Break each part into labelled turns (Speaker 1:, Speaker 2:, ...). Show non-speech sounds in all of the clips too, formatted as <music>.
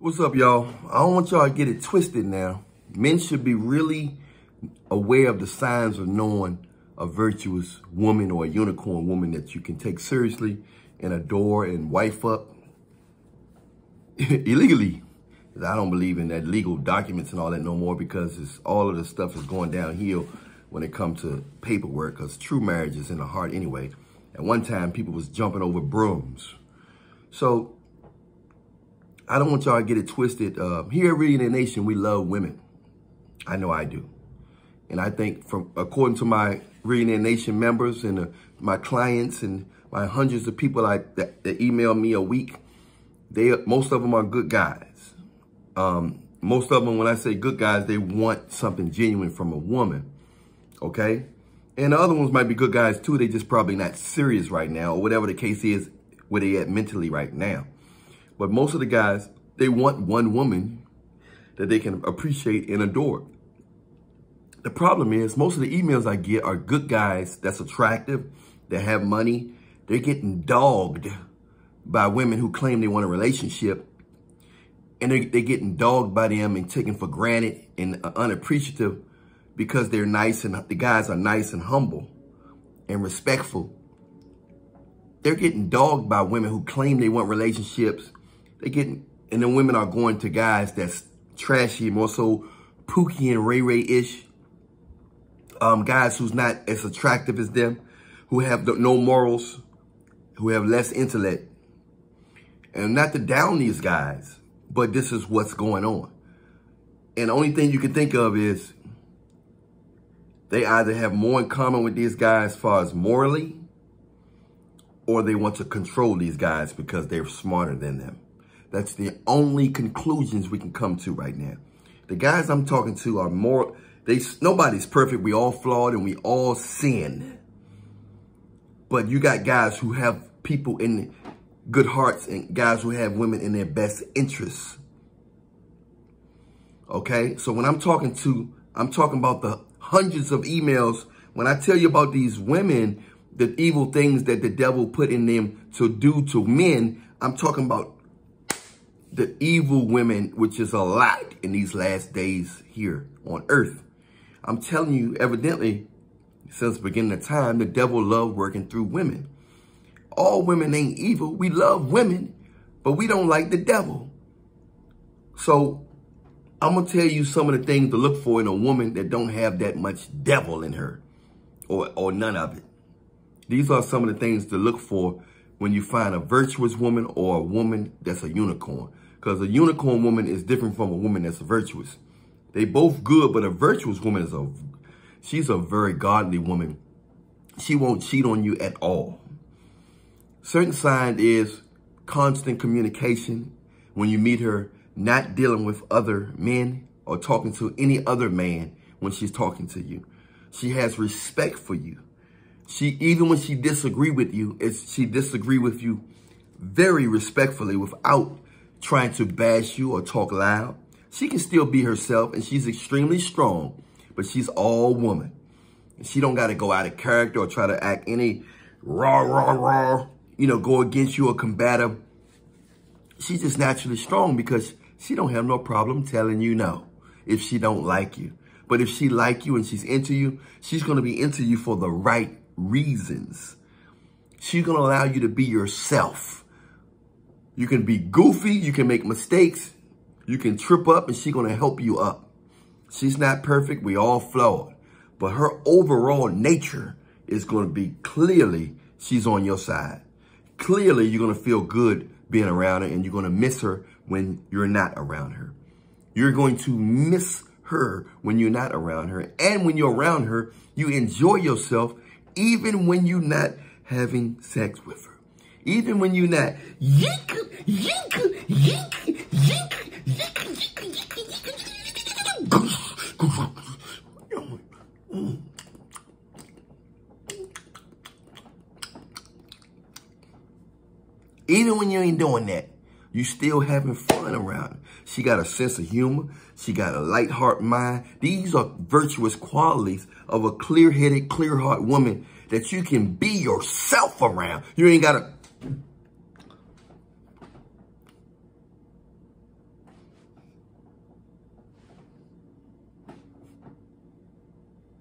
Speaker 1: What's up, y'all? I don't want y'all to get it twisted now. Men should be really aware of the signs of knowing a virtuous woman or a unicorn woman that you can take seriously and adore and wife up <laughs> illegally. I don't believe in that legal documents and all that no more because it's, all of the stuff is going downhill when it comes to paperwork because true marriage is in the heart anyway. At one time, people was jumping over brooms. So I don't want y'all to get it twisted. Uh, here at Reallionaire Nation, we love women. I know I do. And I think from according to my Reallionaire Nation members and uh, my clients and my hundreds of people I, that, that email me a week, they most of them are good guys. Um, most of them, when I say good guys, they want something genuine from a woman. Okay? And the other ones might be good guys too. They just probably not serious right now or whatever the case is where they at mentally right now. But most of the guys, they want one woman that they can appreciate and adore. The problem is most of the emails I get are good guys that's attractive, that have money. They're getting dogged by women who claim they want a relationship. And they're, they're getting dogged by them and taken for granted and uh, unappreciative because they're nice and the guys are nice and humble and respectful. They're getting dogged by women who claim they want relationships. They getting, and then women are going to guys that's trashy, more so Pookie and Ray Ray-ish. Um, guys who's not as attractive as them, who have no morals, who have less intellect. And not to down these guys, but this is what's going on. And the only thing you can think of is they either have more in common with these guys as far as morally, or they want to control these guys because they're smarter than them. That's the only conclusions we can come to right now. The guys I'm talking to are more, they nobody's perfect. We all flawed and we all sin. But you got guys who have people in good hearts and guys who have women in their best interests. Okay? So when I'm talking to, I'm talking about the hundreds of emails. When I tell you about these women, the evil things that the devil put in them to do to men, I'm talking about the evil women, which is a lot in these last days here on earth. I'm telling you, evidently, since beginning of time, the devil loved working through women. All women ain't evil. We love women, but we don't like the devil. So I'm going to tell you some of the things to look for in a woman that don't have that much devil in her or, or none of it. These are some of the things to look for when you find a virtuous woman or a woman that's a unicorn. Because a unicorn woman is different from a woman that's virtuous. They both good, but a virtuous woman is a, she's a very godly woman. She won't cheat on you at all. Certain sign is constant communication. When you meet her, not dealing with other men or talking to any other man when she's talking to you. She has respect for you. She, even when she disagree with you, it's, she disagree with you very respectfully without trying to bash you or talk loud. She can still be herself and she's extremely strong, but she's all woman. She don't got to go out of character or try to act any raw, raw, raw, you know, go against you or combative. She's just naturally strong because she don't have no problem telling you no if she don't like you. But if she like you and she's into you, she's going to be into you for the right reasons. She's going to allow you to be yourself. You can be goofy. You can make mistakes. You can trip up and she's going to help you up. She's not perfect. We all flawed. But her overall nature is going to be clearly she's on your side. Clearly, you're going to feel good being around her and you're going to miss her when you're not around her. You're going to miss her when you're not around her. And when you're around her, you enjoy yourself even when you're not having sex with her. Even when you're not yeek, yeek, yeek, yeek, yeek, yeek, yeek, Even when you ain't doing that, you still having fun around her. She got a sense of humor. She got a light heart mind. These are virtuous qualities of a clear-headed, clear-heart woman that you can be yourself around. You ain't got to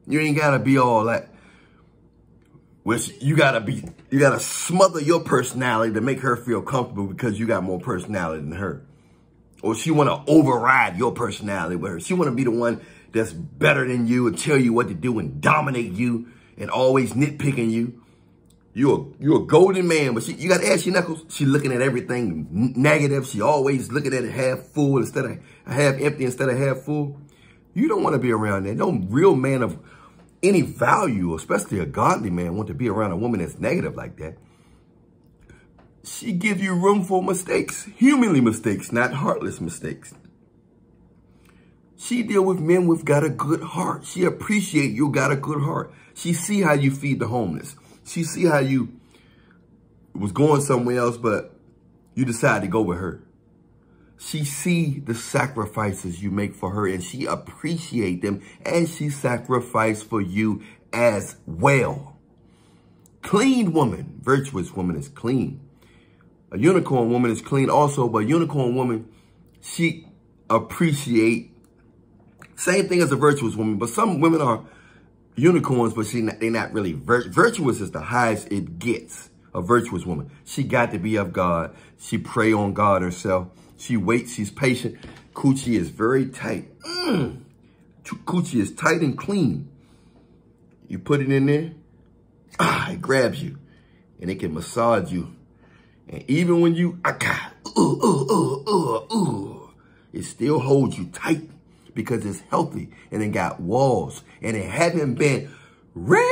Speaker 1: you ain't gotta be all that. Which you gotta be, you gotta smother your personality to make her feel comfortable because you got more personality than her. Or she wanna override your personality with her. She wanna be the one that's better than you and tell you what to do and dominate you and always nitpicking you. You're a, you're a golden man, but she, you got your knuckles. She looking at everything negative. She always looking at it half full instead of half empty instead of half full. You don't want to be around that. No real man of any value, especially a godly man, want to be around a woman that's negative like that. She give you room for mistakes, humanly mistakes, not heartless mistakes. She deal with men with got a good heart. She appreciate you got a good heart. She see how you feed the homeless. She see how you was going somewhere else, but you decided to go with her. She see the sacrifices you make for her and she appreciate them and she sacrifice for you as well. Clean woman, virtuous woman is clean. A unicorn woman is clean also, but unicorn woman, she appreciate, same thing as a virtuous woman, but some women are unicorns, but she they're not really vir virtuous is the highest it gets. A virtuous woman. She got to be of God. She pray on God herself. She waits. She's patient. Coochie is very tight. Mm. Coochie is tight and clean. You put it in there, <clears throat> ah, it grabs you, and it can massage you. And even when you, ah, ooh, ooh, ooh, ooh, ooh, it still holds you tight because it's healthy and it got walls and it haven't been ran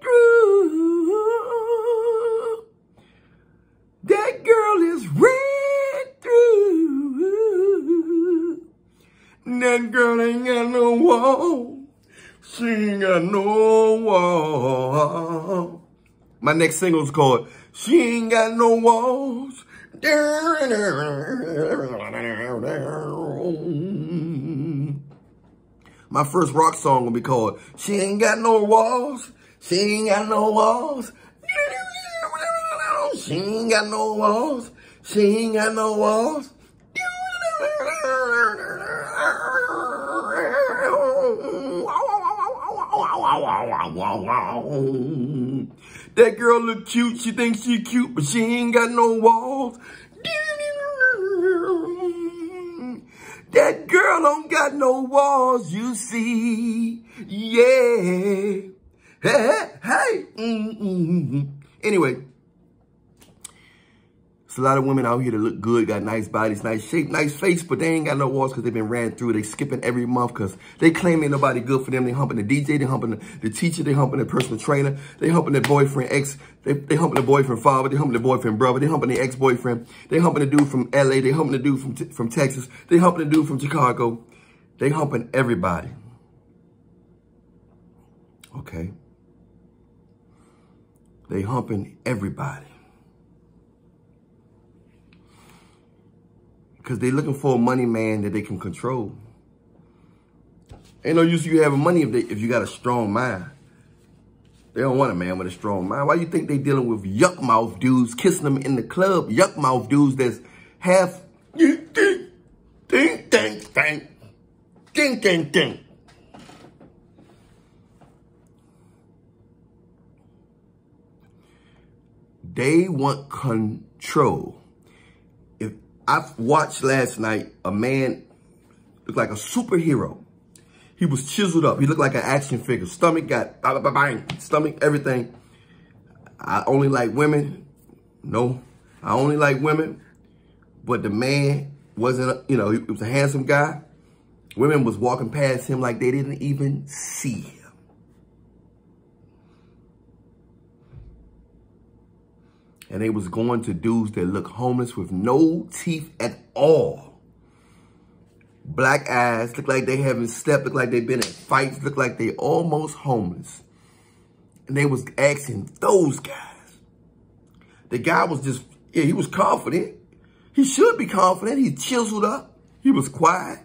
Speaker 1: through. That girl is ran through. That girl ain't got no wall. She ain't got no wall. My next single is called She Ain't Got No Walls. My first rock song will be called She Ain't Got No Walls. She ain't got no walls. She ain't got no walls. She ain't got no walls. That girl look cute. She thinks she cute, but she ain't got no walls. That girl don't got no walls, you see. Yeah. Hey, hey, hey. Mm -mm. Anyway, it's a lot of women out here that look good, got nice bodies, nice shape, nice face, but they ain't got no walls because they've been ran through. They skipping every month because they claim ain't nobody good for them. They humping the DJ, they humping the, the teacher, they humping the personal trainer, they humping their boyfriend, ex, they, they humping the boyfriend father, they humping the boyfriend brother, they humping the ex-boyfriend, they humping the dude from LA, they humping the dude from, from Texas, they humping the dude from Chicago. They humping everybody. Okay? They humping everybody. Because they looking for a money man that they can control. Ain't no use you having money if, they, if you got a strong mind. They don't want a man with a strong mind. Why you think they dealing with yuck mouth dudes, kissing them in the club? Yuck mouth dudes that's half ding, ding, ding, ding, ding, ding, ding, ding. They want control. If I watched last night, a man looked like a superhero. He was chiseled up. He looked like an action figure. Stomach got bang, bang, bang, stomach, everything. I only like women. No, I only like women. But the man wasn't, you know, he was a handsome guy. Women was walking past him like they didn't even see him. And they was going to dudes that look homeless with no teeth at all. Black eyes, look like they haven't slept, look like they've been in fights, look like they almost homeless. And they was asking those guys. The guy was just, yeah, he was confident. He should be confident. He chiseled up. He was quiet.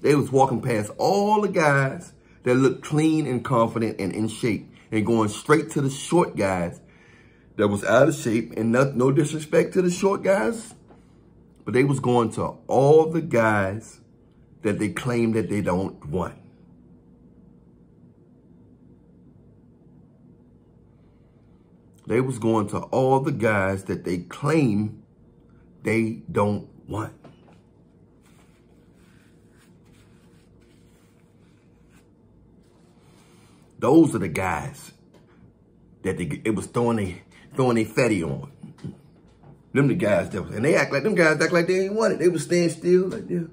Speaker 1: They was walking past all the guys that looked clean and confident and in shape and going straight to the short guys that was out of shape and no, no disrespect to the short guys, but they was going to all the guys that they claim that they don't want. They was going to all the guys that they claim they don't want. Those are the guys that they, it was throwing a throwing a fatty on. Them the guys that was, and they act like them guys act like they ain't want it. They was staying still like this.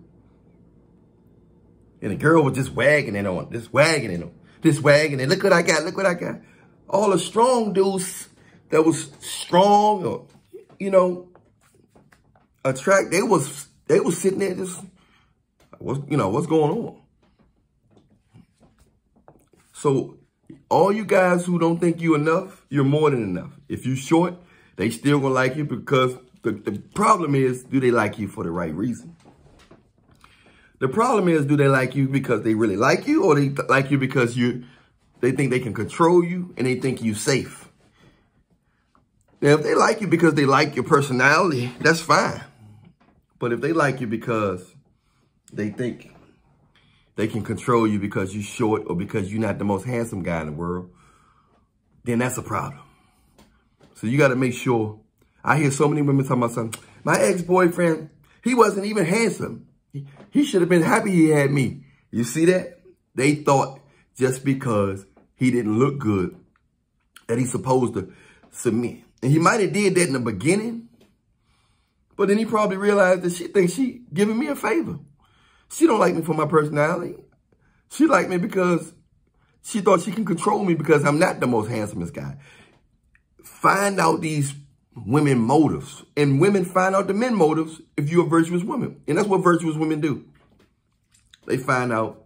Speaker 1: And the girl was just wagging it on, just wagging it on, just wagging it. Look what I got, look what I got. All the strong dudes that was strong or, you know, attract, they was, they was sitting there just, what's, you know, what's going on? So all you guys who don't think you enough, you're more than enough. If you short, they still gonna like you because the, the problem is, do they like you for the right reason? The problem is, do they like you because they really like you or they like you because you they think they can control you and they think you safe? Now, if they like you because they like your personality, that's fine. But if they like you because they think they can control you because you're short or because you're not the most handsome guy in the world, then that's a problem. So you got to make sure. I hear so many women talking about something. My ex-boyfriend, he wasn't even handsome. He, he should have been happy he had me. You see that? They thought just because he didn't look good that he's supposed to submit. And he might have did that in the beginning, but then he probably realized that she thinks she giving me a favor. She don't like me for my personality. She liked me because she thought she can control me because I'm not the most handsomest guy. Find out these women motives. And women find out the men motives if you're a virtuous woman. And that's what virtuous women do. They find out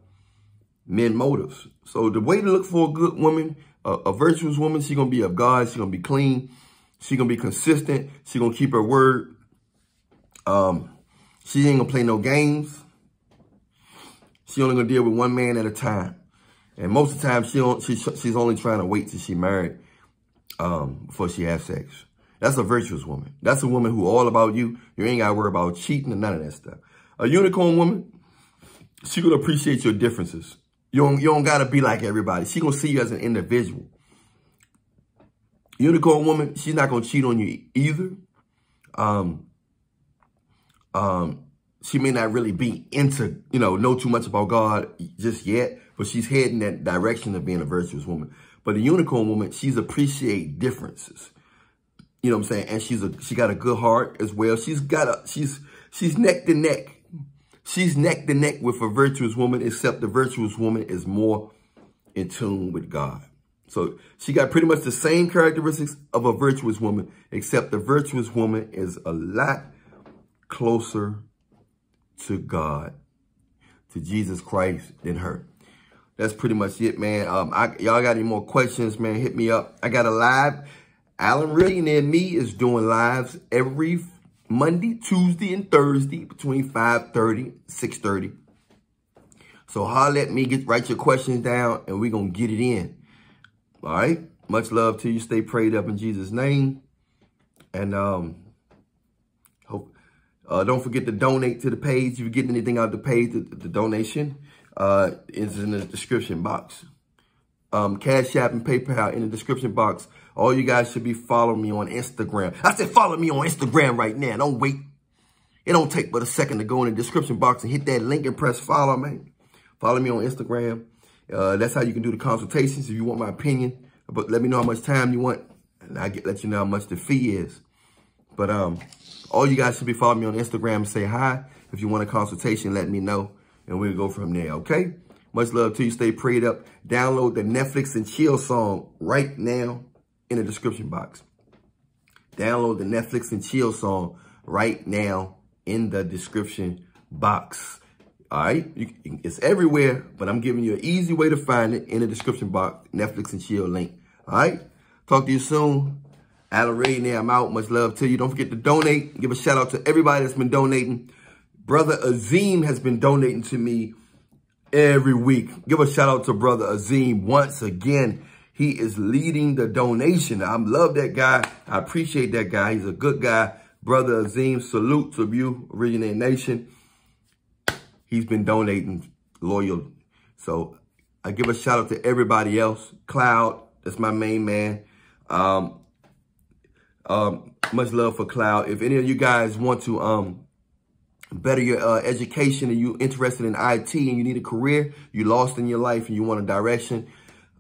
Speaker 1: men motives. So the way to look for a good woman, a, a virtuous woman, she's going to be of God. She's going to be clean. She's going to be consistent. She's going to keep her word. Um, she ain't going to play no games. She only to deal with one man at a time. And most of the time, she don't, she, she's only trying to wait till she married um, before she has sex. That's a virtuous woman. That's a woman who all about you. You ain't got to worry about cheating and none of that stuff. A unicorn woman, she gonna appreciate your differences. You don't, you don't got to be like everybody. She gonna see you as an individual. Unicorn woman, she's not gonna cheat on you either. Um, um, she may not really be into, you know, know too much about God just yet, but she's heading that direction of being a virtuous woman. But the unicorn woman, she's appreciate differences. You know what I'm saying? And she's a she got a good heart as well. She's got a she's she's neck to neck. She's neck to neck with a virtuous woman, except the virtuous woman is more in tune with God. So she got pretty much the same characteristics of a virtuous woman, except the virtuous woman is a lot closer to God, to Jesus Christ than her. That's pretty much it, man. Um, y'all got any more questions, man? Hit me up. I got a live. Allan Reallionaire and me is doing lives every Monday, Tuesday, and Thursday between 5.30 6.30. So holler at me, get write your questions down, and we're going to get it in. All right? Much love to you. Stay prayed up in Jesus' name. And um, uh, don't forget to donate to the page. If you get anything out of the page, the, the donation uh, is in the description box. Um, Cash App and PayPal in the description box. All you guys should be following me on Instagram. I said follow me on Instagram right now. Don't wait. It don't take but a second to go in the description box and hit that link and press follow, man. Follow me on Instagram. Uh, that's how you can do the consultations if you want my opinion. But let me know how much time you want, and I get let you know how much the fee is. But um, all you guys should be following me on Instagram say hi. If you want a consultation, let me know, and we'll go from there, okay? Much love to you. Stay prayed up. Download the Netflix and Chill song right now in the description box. Download the Netflix and Chill song right now in the description box. All right, you, it's everywhere, but I'm giving you an easy way to find it in the description box, Netflix and Chill link. All right, talk to you soon. There, I'm out. Much love to you. Don't forget to donate. Give a shout out to everybody that's been donating. Brother Azim has been donating to me every week. Give a shout out to Brother Azim once again. He is leading the donation. I love that guy. I appreciate that guy. He's a good guy. Brother Azim, salute to you, Originator Nation. He's been donating loyal. So I give a shout out to everybody else. Cloud, that's my main man. Um, Um, much love for Cloud. If any of you guys want to um, better your uh, education and you interested in IT and you need a career, you lost in your life and you want a direction,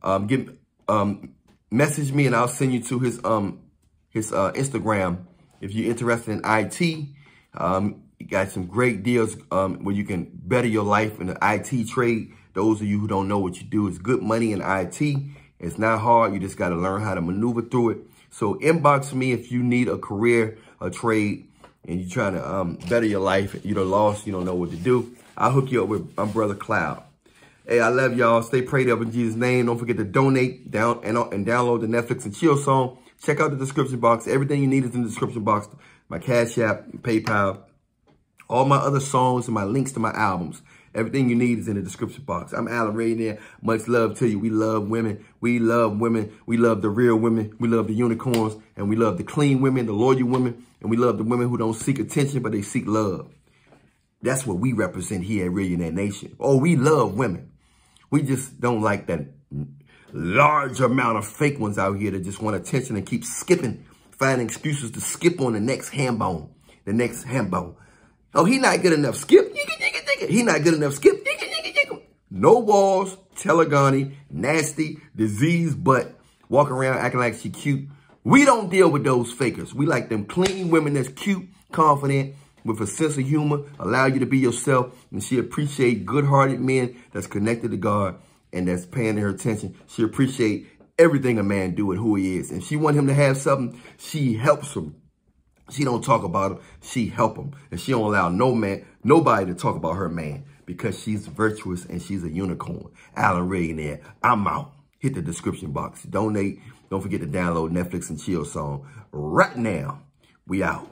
Speaker 1: um, give, um, message me and I'll send you to his um, his uh, Instagram. If you're interested in IT, um, you got some great deals um, where you can better your life in the IT trade. Those of you who don't know what you do, it's good money in IT. It's not hard. You just got to learn how to maneuver through it. So inbox me if you need a career, a trade, and you're trying to um, better your life. You're lost. You don't know what to do. I'll hook you up with my brother Cloud. Hey, I love y'all. Stay prayed up in Jesus' name. Don't forget to donate down and, and download the Netflix and chill song. Check out the description box. Everything you need is in the description box. My Cash App, PayPal, all my other songs and my links to my albums. Everything you need is in the description box. I'm Allan Reallionaire. Much love to you. We love women. We love women. We love the real women. We love the unicorns. And we love the clean women, the loyal women. And we love the women who don't seek attention, but they seek love. That's what we represent here at Reallionaire Nation. Oh, we love women. We just don't like that large amount of fake ones out here that just want attention and keep skipping, finding excuses to skip on the next ham bone, the next ham bone. Oh, he not good enough. Skip. He not good enough. Skip. No walls. Telegani. Nasty. Disease butt. Walking around acting like she cute. We don't deal with those fakers. We like them clean women that's cute, confident, with a sense of humor, allow you to be yourself, and she appreciate good-hearted men that's connected to God and that's paying her attention. She appreciate everything a man do and who he is. And she want him to have something, she helps him she don't talk about him. She help him. And she don't allow no man, nobody to talk about her man because she's virtuous and she's a unicorn. Alan there. I'm out. Hit the description box. Donate. Don't forget to download Netflix and Chill song right now. We out.